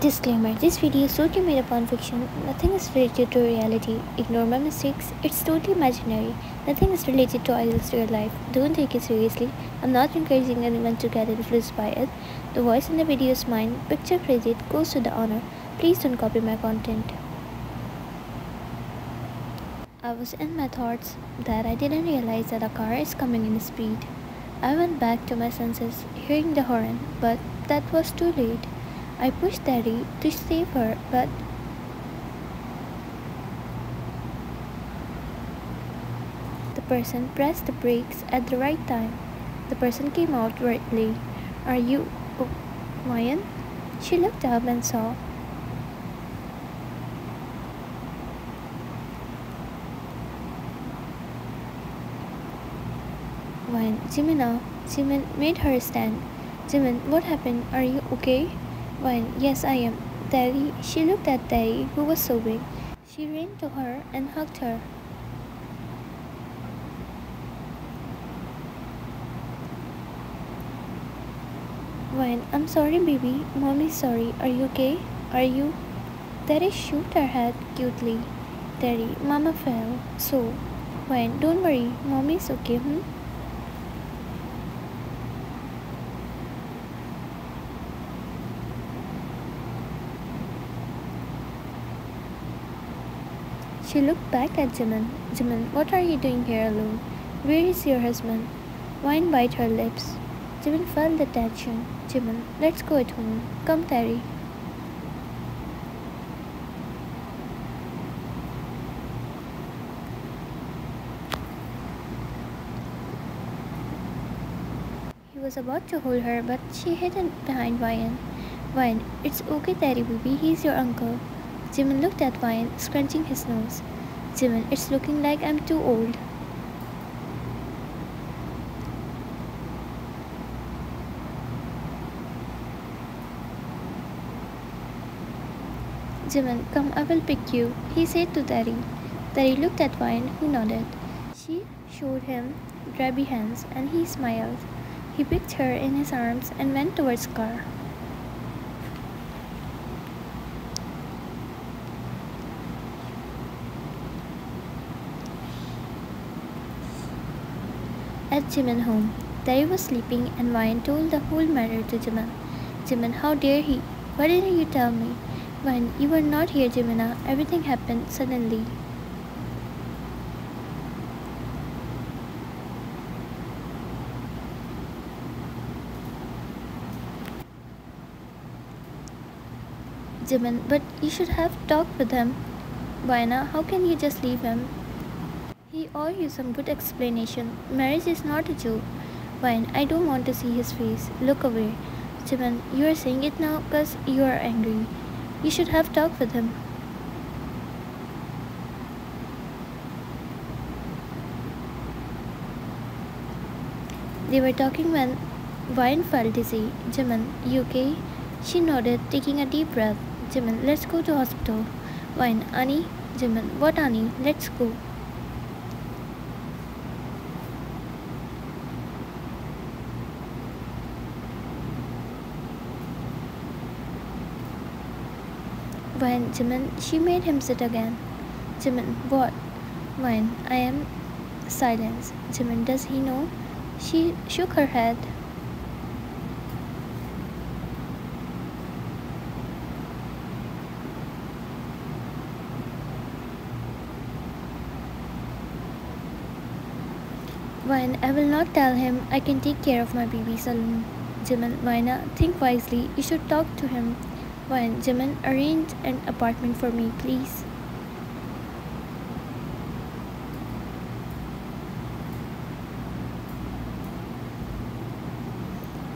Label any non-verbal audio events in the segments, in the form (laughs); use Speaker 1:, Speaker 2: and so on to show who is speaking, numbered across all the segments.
Speaker 1: Disclaimer This video is totally made up on fiction. Nothing is related to reality. Ignore my mistakes. It's totally imaginary. Nothing is related to idols your life. Don't take it seriously. I'm not encouraging anyone to get influenced by it. The voice in the video is mine. Picture credit goes to the owner. Please don't copy my content. I was in my thoughts that I didn't realize that a car is coming in speed. I went back to my senses, hearing the horn, but that was too late. I pushed Daddy to save her, but the person pressed the brakes at the right time. The person came out rightly. Are you oh, Ryan? She looked up and saw when Jimena, Jimin made her stand. Jimin, what happened? Are you okay? When, yes, I am. Daddy, she looked at Daddy, who was sobbing. She ran to her and hugged her. When, I'm sorry, baby. Mommy's sorry. Are you okay? Are you? Daddy shook her head cutely. Daddy, Mama fell. So, when, don't worry. Mommy's okay, hmm? She looked back at Jimin. Jimin, what are you doing here alone? Where is your husband? Wine bite her lips. Jimin felt the tension. Jimin, let's go at home. Come, Terry. He was about to hold her, but she hid behind Ryan. Ryan, it's okay, Terry, baby. He's your uncle. Jimin looked at Ryan, scrunching his nose. Jimin, it's looking like I'm too old. Jimin, come, I will pick you, he said to Terry. Terry looked at Ryan, who nodded. She showed him grabby hands, and he smiled. He picked her in his arms and went towards car. At Jimin home, Terry was sleeping and Ryan told the whole matter to Jimin. Jimin, how dare he? Why didn't you tell me? When you were not here, Jimina, everything happened suddenly. Jimin, but you should have talked with him. Vaina, how can you just leave him? He owe you some good explanation. Marriage is not a joke. Fine, I don't want to see his face. Look away. Jimin, you are saying it now because you are angry. You should have talked with him. They were talking when Vine felt dizzy. Jimin, you okay? She nodded, taking a deep breath. Jimin, let's go to hospital. Vine, Annie? Jimin, what Annie? Let's go. When Jimin, she made him sit again. Jimin, what? When I am silence. Jimin, does he know? She shook her head. When I will not tell him I can take care of my babies alone. Jimin, Vaina, think wisely. You should talk to him. When Jimin, arrange an apartment for me, please.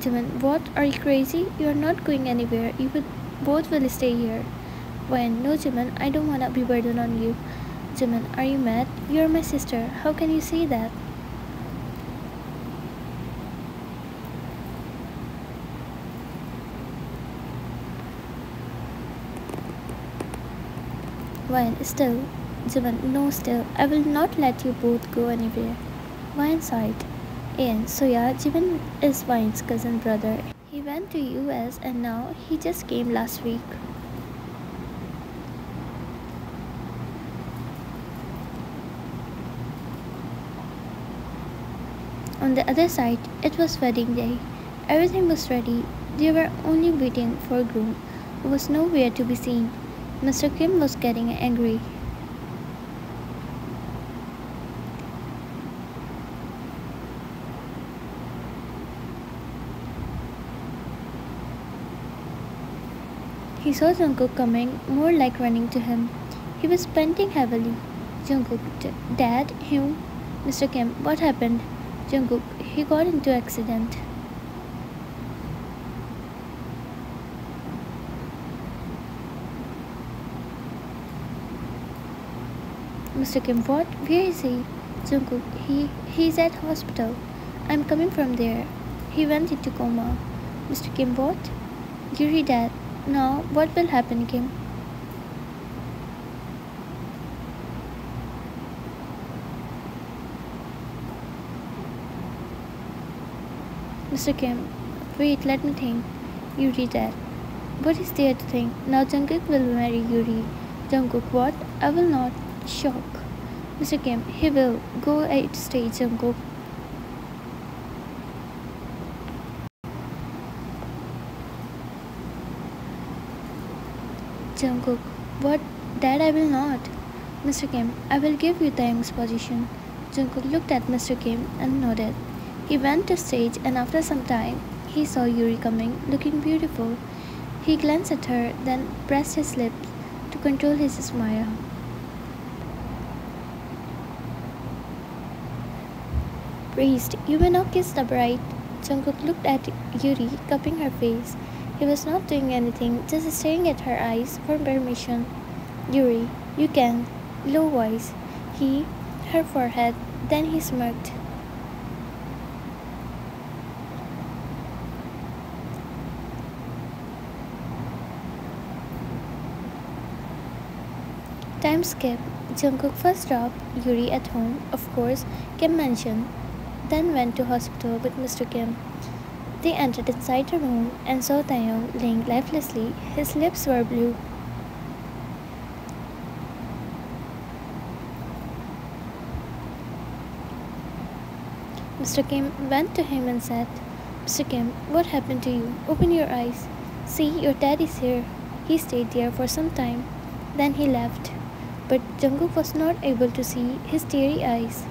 Speaker 1: Jimin, what? Are you crazy? You are not going anywhere. You would, both will stay here. When, no Jimin, I don't wanna be burden on you. Jimin, are you mad? You're my sister. How can you say that? Wine, still, Jivan, no, still, I will not let you both go anywhere. Wine sighed. And Soya, Jivan is Wine's cousin brother. He went to US and now he just came last week. On the other side, it was wedding day. Everything was ready. They were only waiting for a groom who was nowhere to be seen. Mr. Kim was getting angry. He saw Jungkook coming, more like running to him. He was panting heavily. Jungkook, Dad, Hyun, Mr. Kim, what happened? Jungkook, he got into accident. Mr. Kim, what? Where is he? Jungkook, he, he's at hospital. I'm coming from there. He went into coma. Mr. Kim, what? Yuri, Dad. Now, what will happen, Kim? Mr. Kim, wait, let me think. Yuri, Dad. What is there to think? Now Jungkook will marry Yuri. Jungkook, what? I will not. Shock. Mr. Kim, he will. Go at stage, Jungkook. Jungkook, what? Dad, I will not. Mr. Kim, I will give you Taehyung's position. Jungkook looked at Mr. Kim and nodded. He went to stage and after some time, he saw Yuri coming, looking beautiful. He glanced at her, then pressed his lips to control his smile. You may not kiss the bride. Jungkook looked at Yuri, cupping her face. He was not doing anything, just staring at her eyes for permission. Yuri, you can. Low voice. He, her forehead, then he smirked. Time skip. Jungkook first dropped Yuri at home, of course, Kim mentioned, then went to hospital with Mr. Kim. They entered inside the room and saw Taehyung laying lifelessly. His lips were blue. Mr. Kim went to him and said, Mr. Kim, what happened to you? Open your eyes. See, your dad is here. He stayed there for some time. Then he left. But Jungkook was not able to see his teary eyes.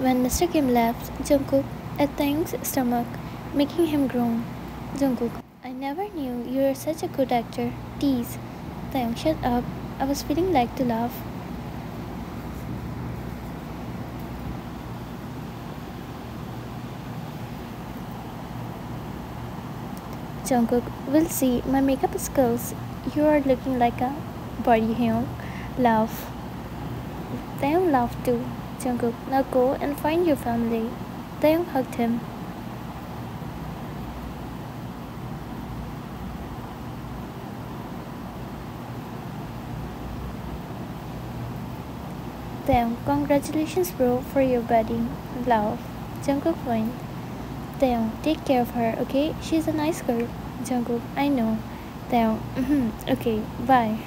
Speaker 1: When Mr. Kim left, Jungkook at Taehyung's stomach, making him groan. Jungkook, I never knew you were such a good actor. Tease. Taehyung, shut up. I was feeling like to laugh. Jungkook, we'll see my makeup is skills. You are looking like a body Hyung. Laugh. Taehyung laughed too. Jungkook, now go and find your family. Taehyung hugged him. Taehyung, congratulations bro for your wedding. Love. Jungkook went. Taehyung, take care of her, okay? She's a nice girl. Jungkook, I know. Taehyung, (laughs) okay, bye.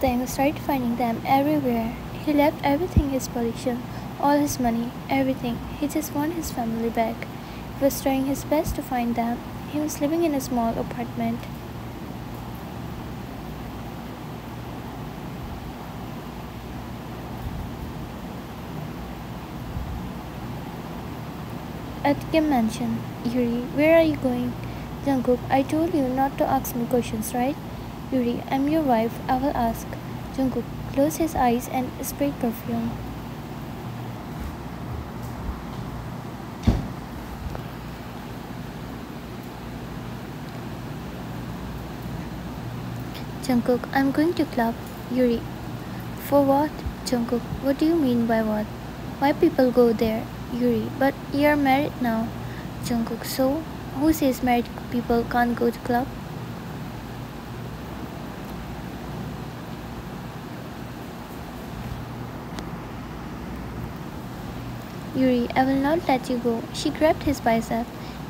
Speaker 1: Taehyung started finding them everywhere. He left everything his possession, all his money, everything. He just wanted his family back. He was trying his best to find them. He was living in a small apartment. At Kim Mansion. Yuri, where are you going? Jungkook, I told you not to ask me questions, right? Yuri, I'm your wife. I will ask. Jungkook closed his eyes and sprayed perfume. Jungkook, I'm going to club. Yuri, for what? Jungkook, what do you mean by what? Why people go there? Yuri, but you're married now. Jungkook, so? Who says married people can't go to club? Yuri, I will not let you go. She grabbed his bicep.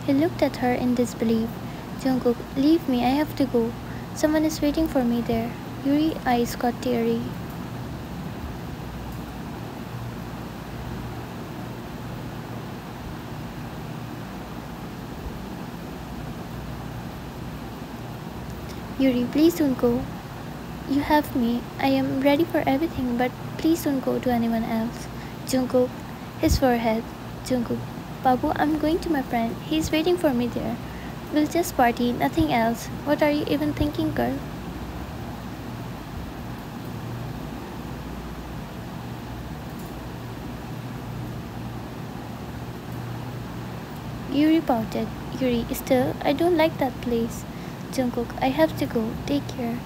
Speaker 1: He looked at her in disbelief. Jungkook, leave me, I have to go. Someone is waiting for me there. Yuri's eyes got teary. Yuri, please don't go. You have me. I am ready for everything, but please don't go to anyone else. Jungkook, his forehead. Jungkook, Babu, I'm going to my friend. He's waiting for me there. We'll just party, nothing else. What are you even thinking, girl? Yuri pouted. Yuri, still, I don't like that place. Jungkook, I have to go. Take care.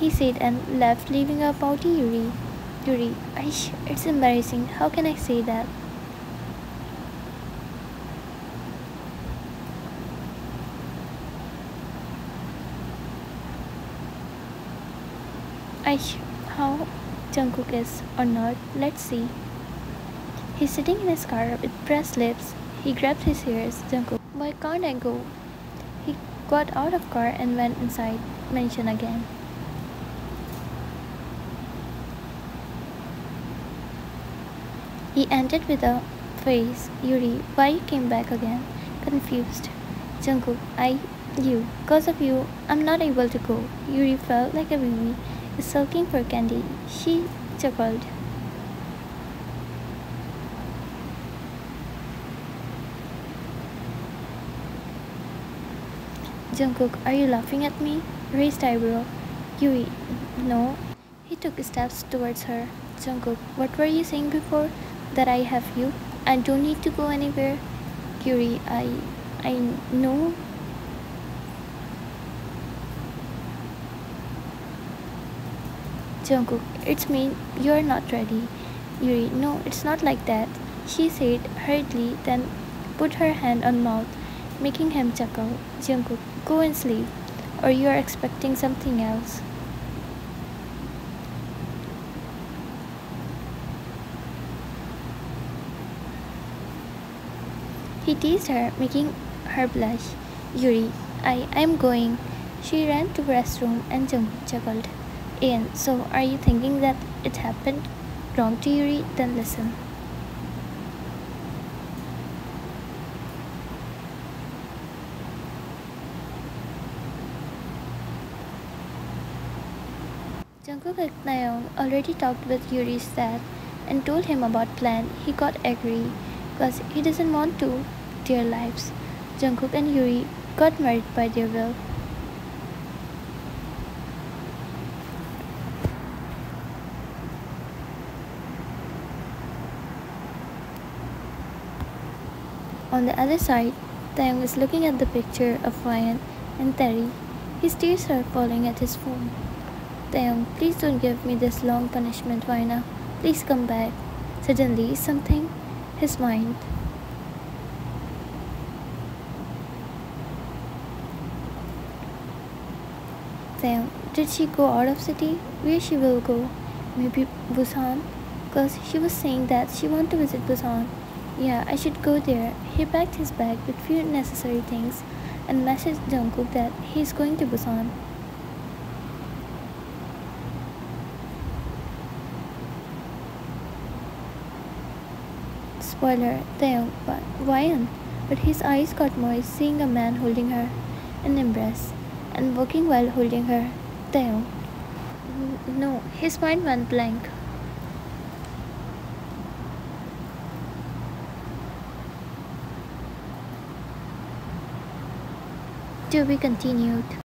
Speaker 1: He said and left, leaving a pouty Yuri. Yuri, Aish, it's embarrassing. How can I say that? How Jungkook is or not, let's see. He's sitting in his car with pressed lips. He grabbed his ears. Jungkook, why can't I go? He got out of car and went inside. Mention again. He entered with a face. Yuri, why you came back again? Confused. Jungkook, I, you. Because of you, I'm not able to go. Yuri felt like a baby sulking for candy. She chuckled. Jungkook, are you laughing at me? Raised eyebrow. Yuri, no. He took steps towards her. Jungkook, what were you saying before? that I have you. I don't need to go anywhere. Yuri, I I know Jungkook, it's me. You're not ready. Yuri, no, it's not like that. She said hurriedly, then put her hand on mouth, making him chuckle. Jungkook, go and sleep, or you are expecting something else. He teased her, making her blush. Yuri, I, I'm going. She ran to the restroom and Jungkook chuckled. Ian, so are you thinking that it happened wrong to Yuri? Then listen. Jungkook and Nayeon already talked with Yuri's dad and told him about plan. He got angry because he doesn't want to their lives. Jungkook and Yuri got married by their will. On the other side, Taehyung is looking at the picture of Ryan and Terry. His tears are falling at his phone. Taehyung, please don't give me this long punishment, Vaina. Please come back. Suddenly, something his mind. Then, did she go out of city? Where she will go? Maybe Busan? Because she was saying that she want to visit Busan. Yeah, I should go there. He packed his bag with few necessary things and messaged Jungkook that he's going to Busan. Spoiler, Taehyung, but Ryan. But his eyes got moist seeing a man holding her in embrace and walking while holding her. Taehyung. No, his mind went blank. To be continued.